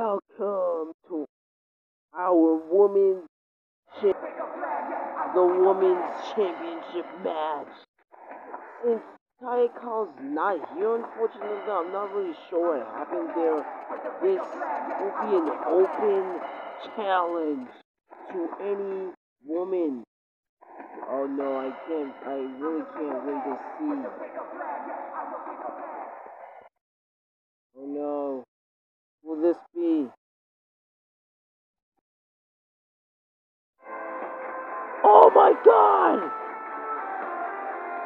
Welcome to our women's the women's championship match. Since Taya Kyle's not here, unfortunately, I'm not really sure what happened there. This will be an open challenge to any woman. Oh no, I can't, I really can't wait to see. Oh no, will this Oh my god!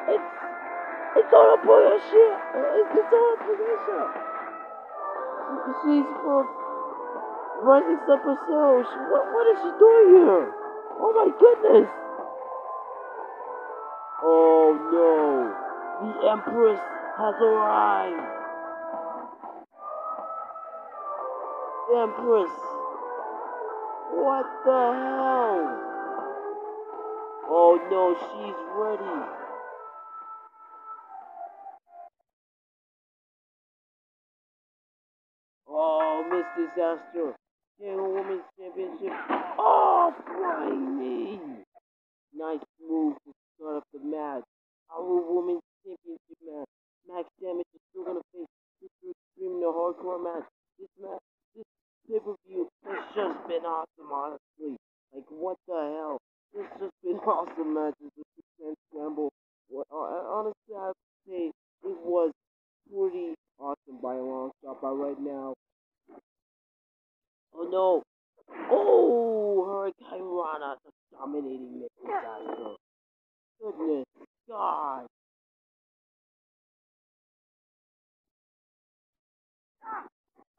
It's, it's Ona Bushia! It's Ona Bushia! She's from Rising Super. What, what is she doing here? Oh my goodness! Oh no! The Empress has arrived! Empress! What the hell? Oh no, she's ready! Oh, Miss Disaster! Young Women's Championship. Oh, knee! Nice move to start up the match. Our Women's Championship match. Max Damage is still gonna face Mr. Extreme in the hardcore match. This match, this pay-per-view has just been awesome, honestly. Like, what the hell? Has just been awesome matches with Trans Gamble. Well, honestly, I have to say it was pretty awesome by a long shot. By right now, oh no, oh, Hurricanrana dominating this disaster. Goodness God.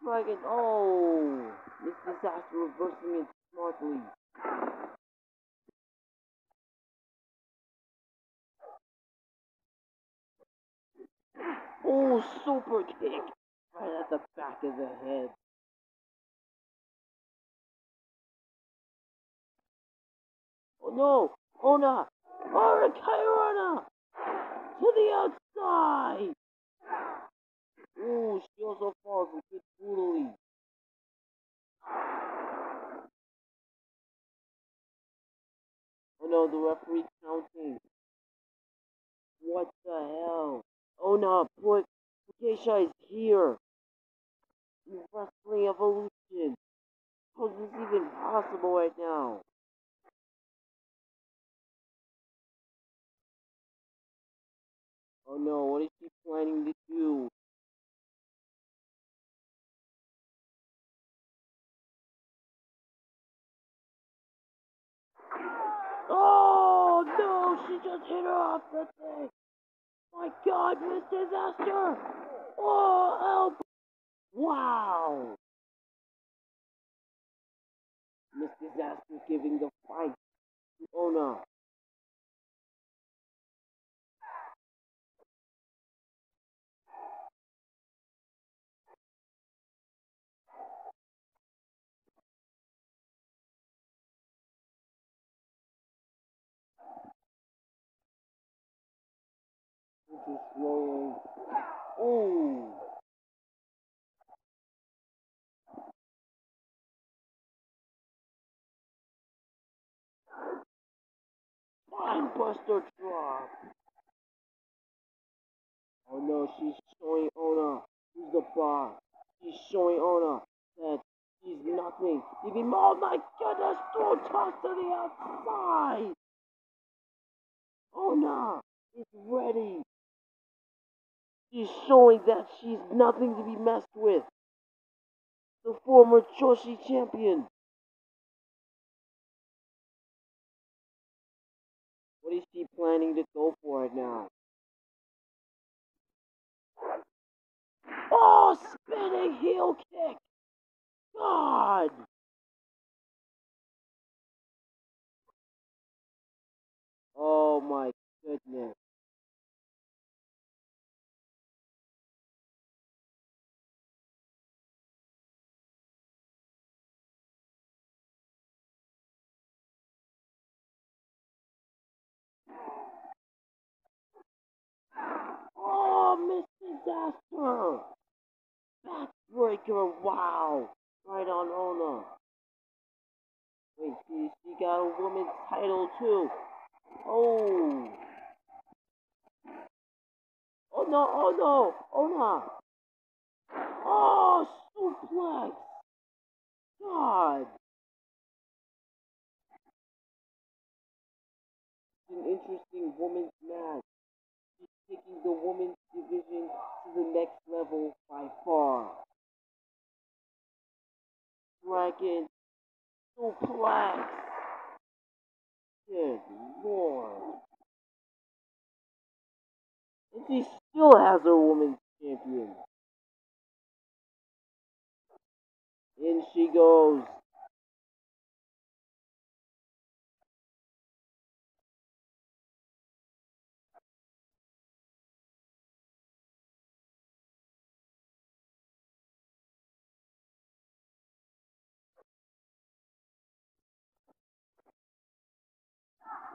Dragon, oh, this disaster reversing it smartly. Oh, super kick right at the back of the head. Oh no! Oh no! Oh, Kairana! To the outside! Ooh, she also falls a bit brutally. Oh no, the referee counting. What the hell? Oh no, put Geisha is here. In Wrestling Evolution. How is this even possible right now? Oh no, what is she planning to do? Oh, no, she just hit her off the thing. My god, Miss Disaster! Oh, help! Wow! Miss Disaster giving the fight oh, to Ona. Just rolling. Oh! Spinebuster drop. Oh no, she's showing Ona who's the boss. She's showing Ona that she's nothing. Even oh my goodness, throw toss to the outside. Ona is ready. She's showing that she's nothing to be messed with. The former Choshi champion. What is she planning to go for right now? Oh, spinning heel kick! God! Oh my goodness. Oh, Backbreaker, wow! right on Ona. Wait, she, she got a woman's title too. Oh. Oh no, oh no, Ona. Oh, suplex. God. It's an interesting women's match. She's taking the women's division the next level by far. Dragon suplex. Good lord. And she still has her women's champion. In she goes.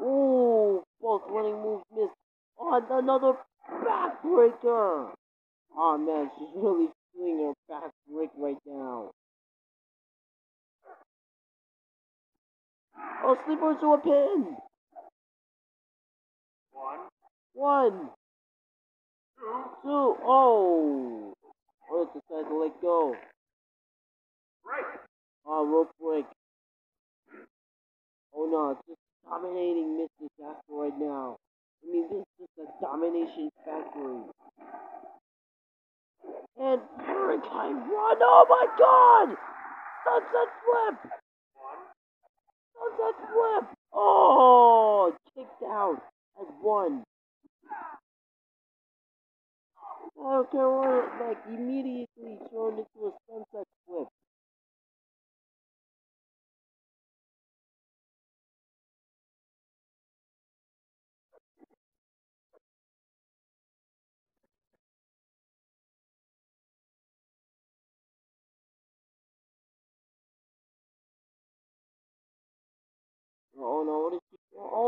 Ooh, both running moves missed. Oh, another backbreaker. Oh man, she's really feeling her back break right now. Oh, sleeper to a pin. One, One, two, two, oh. Oh, decided to let go. break. Oh, rope break. Oh no, it's just dominating Disaster right now. I mean, this is just a domination factory. And Hurricane Run, oh my god! Sunset Flip! Sunset Flip! Oh, kicked out at one. Okay, well, like immediately turned into a sunset flip.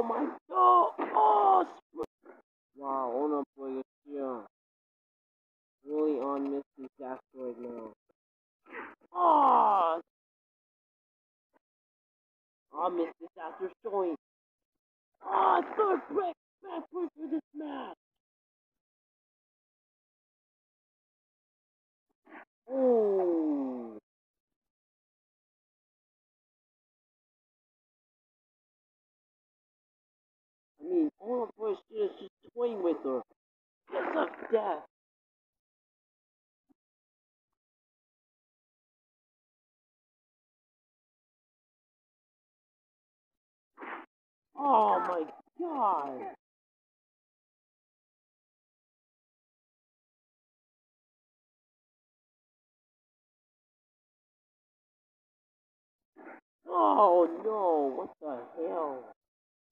Oh my god! Oh. Wow, oh no, boy, yeah. Really on Miss Disaster right now. Ah. Ah, oh! Oh, Miss Disaster showing. Ah, oh, third break! Back break for this match! Ooh! Oh my god! Oh no, what the hell?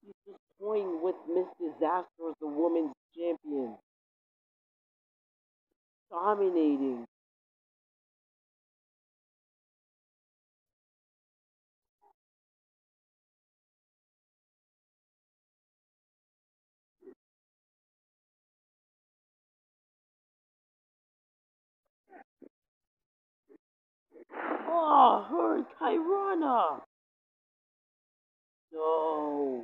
He's just toying with Miss Disaster as the women's champion. Dominating. Oh, her Kyrana! No.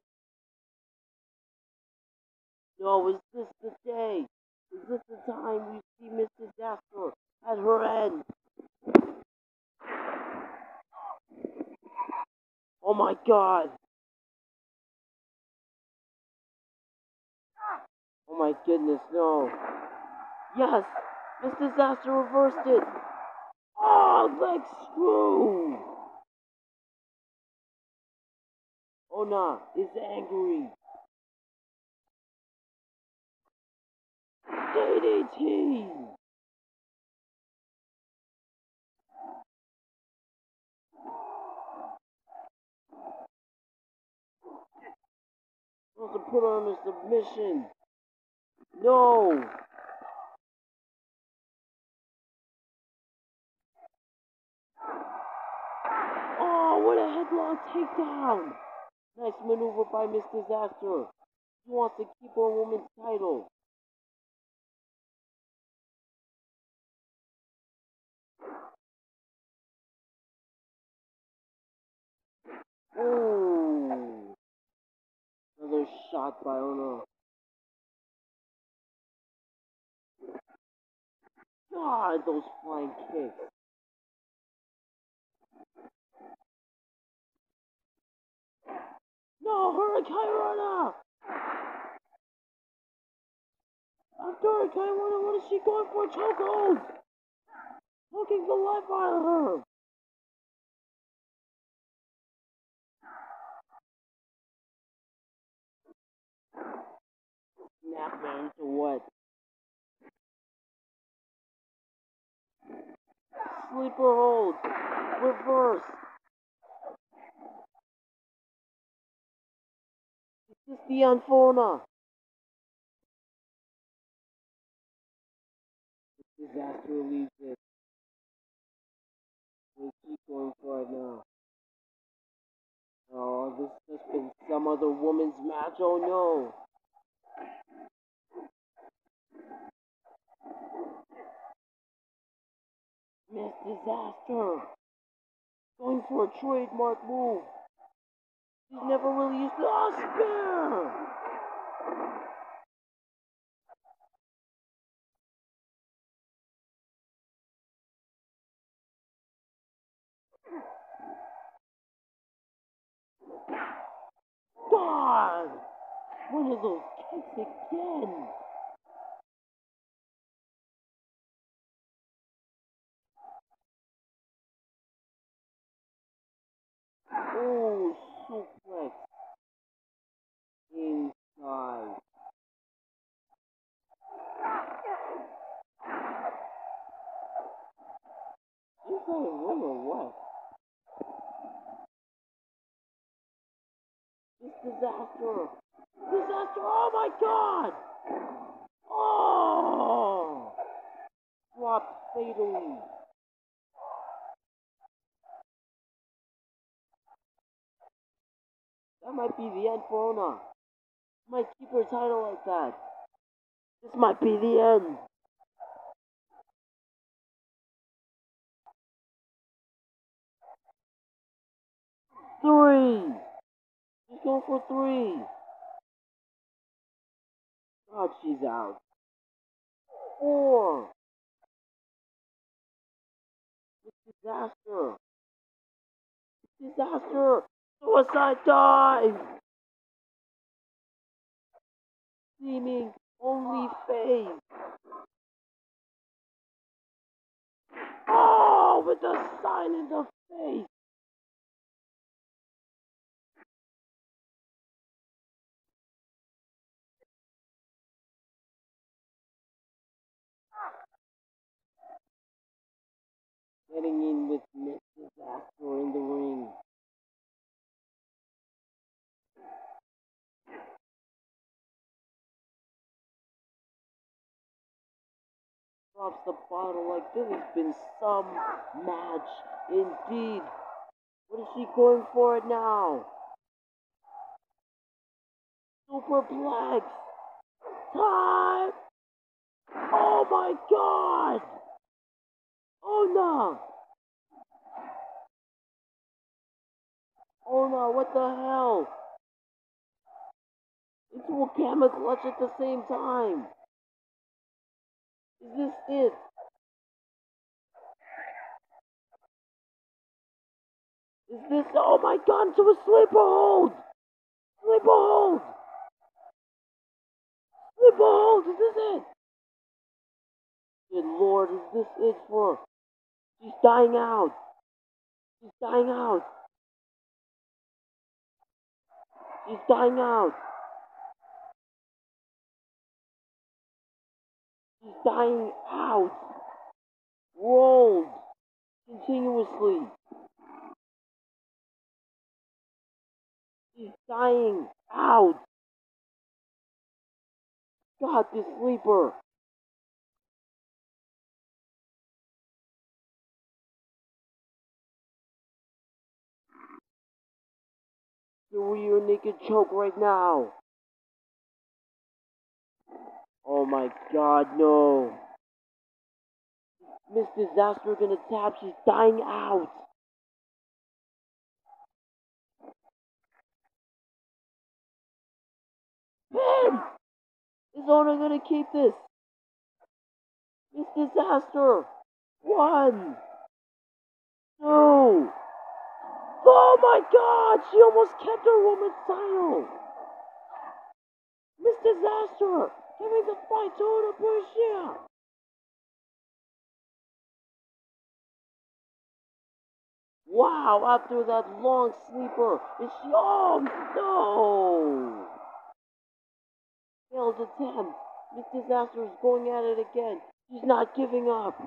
No, is this the day? Is this the time we see Miss Disaster at her end? Oh my god! Oh my goodness, no. Yes! Miss Disaster reversed it! Oh, leg screw! Ona oh, is angry. DDT! Wants to put in a submission. No! What a headlock takedown! Nice maneuver by Miss Disaster. She wants to keep her women's title. Ooh. Another shot by Ona. God, those flying kicks. No, Hurricanrana! After Hurricanrana, what is she going for? Chokehold! Looking the life out of her! Snap man to what? Sleeper hold. Reverse. Is this the Anfona? Disaster leaves it. We keep going for it now. Oh, this has been some other woman's match. Oh no. Miss Disaster. Going for a trademark move. He's never really used the spear. God! One of those kicks again. Oh, suplex. Inside. Inside a room or what? This disaster. Disaster. Oh my god. Oh. Dropped fatally. That might be the end for Ona. Might keep her title like that. This might be the end. Three. Going for three. God, she's out. Four. It's disaster. It's disaster. Suicide dive. Seeming only phase. Oh, with the sign in the face. Getting in with Miss Disaster in the ring. Drops the bottle like this has been some match indeed. What is she going for now? Superplex! Time! Oh my god! Oh no! Oh no, what the hell? Into a camel clutch at the same time. Is this it? Is this oh my god to a sleeper hold! Sleeper hold! Sleeper hold, is this it? Good lord, is this it for She's dying out. She's dying out. She's dying out. She's dying out. Rolled continuously. She's dying out. God, this sleeper. The rear naked choke right now. Oh my god, no. Miss Disaster gonna tap, she's dying out. Pin! Is Ona gonna keep this? Miss Disaster! One! Two! Oh my god! She almost kept her woman's title! Miss Disaster! Giving the fight to Ona Bushia! Wow, after that long sleeper, is she oh no! Failed attempt. Miss Disaster is going at it again. She's not giving up.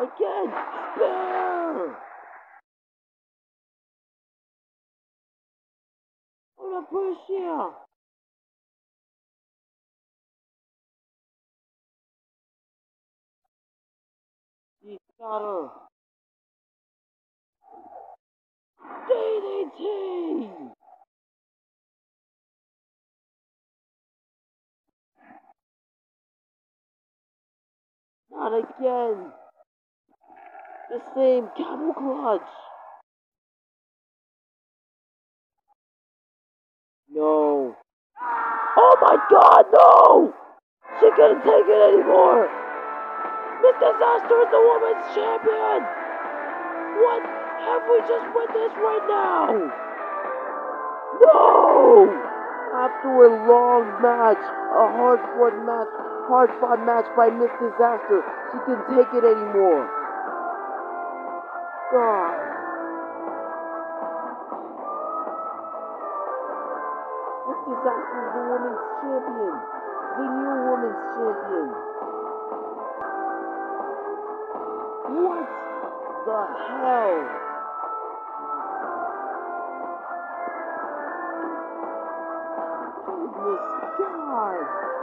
Again, spear! Ona Bushia! She's got her. DDT! Not again. The same camel clutch. No. Oh my god, no! She couldn't take it anymore! Miss Disaster is the woman's champion! What have we just witnessed right now? No! After a long match, a hard fought match, hard fought match by Miss Disaster, she can take it anymore. God. Miss Disaster is the women's champion. The new women's champion. What the hell? Goodness God!